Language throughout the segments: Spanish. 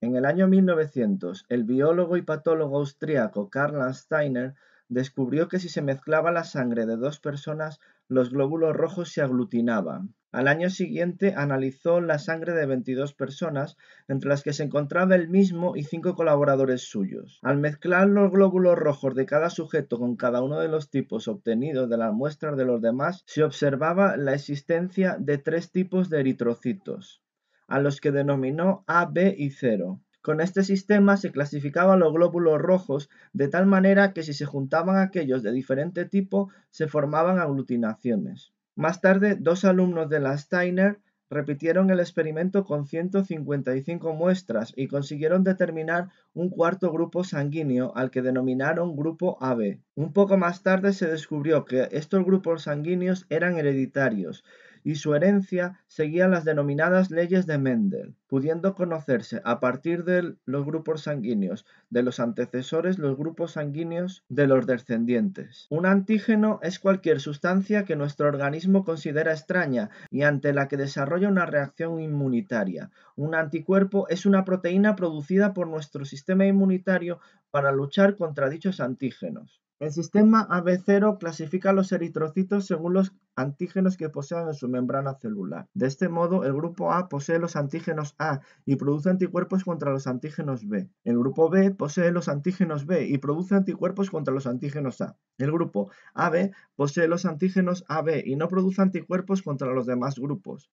En el año 1900, el biólogo y patólogo austríaco Karl Steiner descubrió que si se mezclaba la sangre de dos personas, los glóbulos rojos se aglutinaban. Al año siguiente analizó la sangre de 22 personas, entre las que se encontraba él mismo y cinco colaboradores suyos. Al mezclar los glóbulos rojos de cada sujeto con cada uno de los tipos obtenidos de las muestras de los demás, se observaba la existencia de tres tipos de eritrocitos, a los que denominó A, B y 0. Con este sistema se clasificaban los glóbulos rojos de tal manera que si se juntaban aquellos de diferente tipo se formaban aglutinaciones. Más tarde, dos alumnos de la Steiner repitieron el experimento con 155 muestras y consiguieron determinar un cuarto grupo sanguíneo al que denominaron grupo AB. Un poco más tarde se descubrió que estos grupos sanguíneos eran hereditarios y su herencia seguía las denominadas leyes de Mendel, pudiendo conocerse a partir de los grupos sanguíneos de los antecesores los grupos sanguíneos de los descendientes. Un antígeno es cualquier sustancia que nuestro organismo considera extraña y ante la que desarrolla una reacción inmunitaria. Un anticuerpo es una proteína producida por nuestro sistema inmunitario para luchar contra dichos antígenos. El sistema AB0 clasifica los eritrocitos según los antígenos que posean en su membrana celular. De este modo, el grupo A posee los antígenos A y produce anticuerpos contra los antígenos B. El grupo B posee los antígenos B y produce anticuerpos contra los antígenos A. El grupo AB posee los antígenos AB y no produce anticuerpos contra los demás grupos.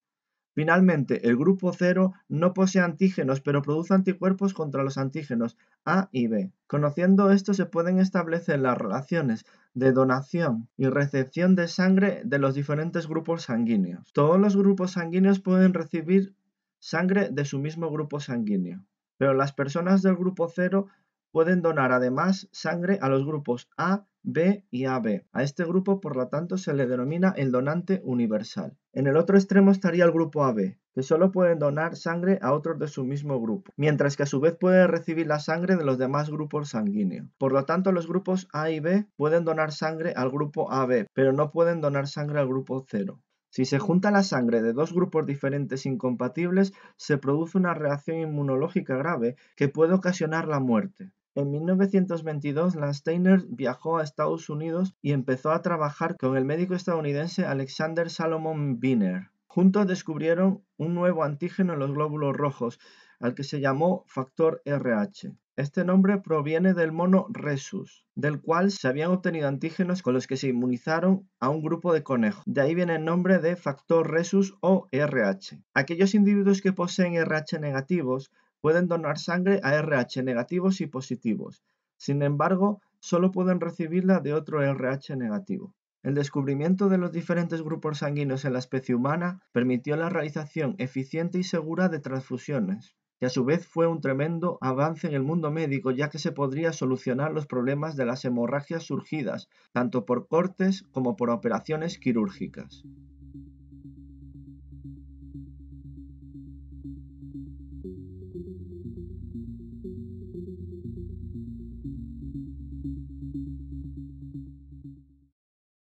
Finalmente, el grupo 0 no posee antígenos, pero produce anticuerpos contra los antígenos A y B. Conociendo esto, se pueden establecer las relaciones de donación y recepción de sangre de los diferentes grupos sanguíneos. Todos los grupos sanguíneos pueden recibir sangre de su mismo grupo sanguíneo, pero las personas del grupo 0 pueden donar además sangre a los grupos A, B y AB. A este grupo, por lo tanto, se le denomina el donante universal. En el otro extremo estaría el grupo AB, que solo pueden donar sangre a otros de su mismo grupo, mientras que a su vez puede recibir la sangre de los demás grupos sanguíneos. Por lo tanto, los grupos A y B pueden donar sangre al grupo AB, pero no pueden donar sangre al grupo 0. Si se junta la sangre de dos grupos diferentes incompatibles, se produce una reacción inmunológica grave que puede ocasionar la muerte. En 1922, Landsteiner viajó a Estados Unidos y empezó a trabajar con el médico estadounidense Alexander Salomon Wiener. Juntos descubrieron un nuevo antígeno en los glóbulos rojos, al que se llamó factor RH. Este nombre proviene del mono rhesus, del cual se habían obtenido antígenos con los que se inmunizaron a un grupo de conejos. De ahí viene el nombre de factor rhesus o RH. Aquellos individuos que poseen RH negativos pueden donar sangre a RH negativos y positivos. Sin embargo, solo pueden recibirla de otro RH negativo. El descubrimiento de los diferentes grupos sanguíneos en la especie humana permitió la realización eficiente y segura de transfusiones que a su vez fue un tremendo avance en el mundo médico ya que se podría solucionar los problemas de las hemorragias surgidas tanto por cortes como por operaciones quirúrgicas.